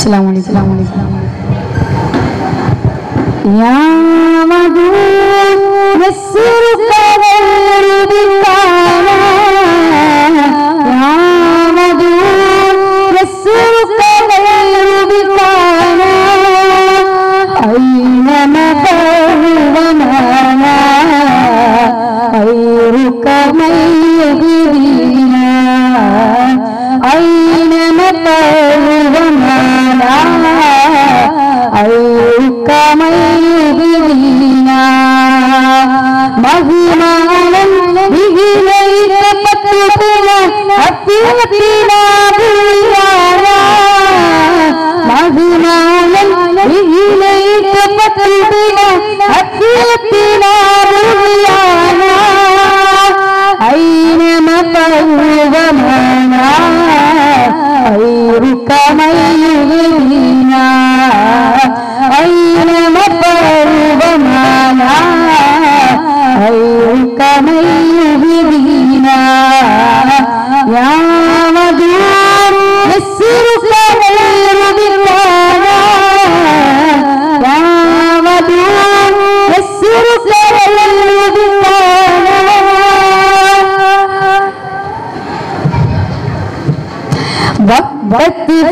अस्सलाम वालेकुम या மகிமானம் مطلبي اکيون دينا ڀا ڀڳوان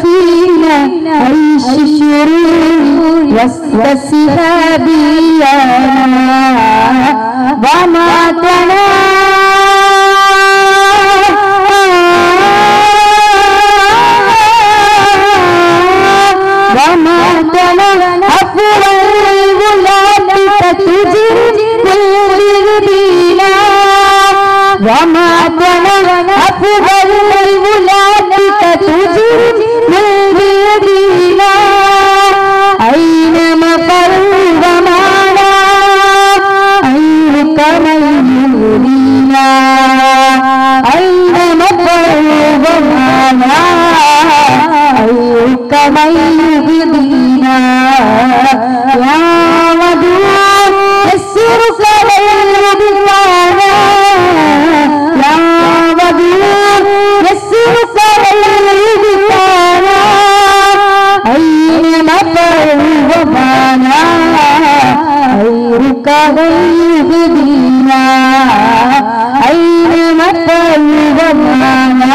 فينا عيش الشرور واستسها بيانا ضمعتنا ضمعتنا أفرا الغلاب تتجري كل بينا ضمعتنا أفرا تغيب دينا أين مثل زمانا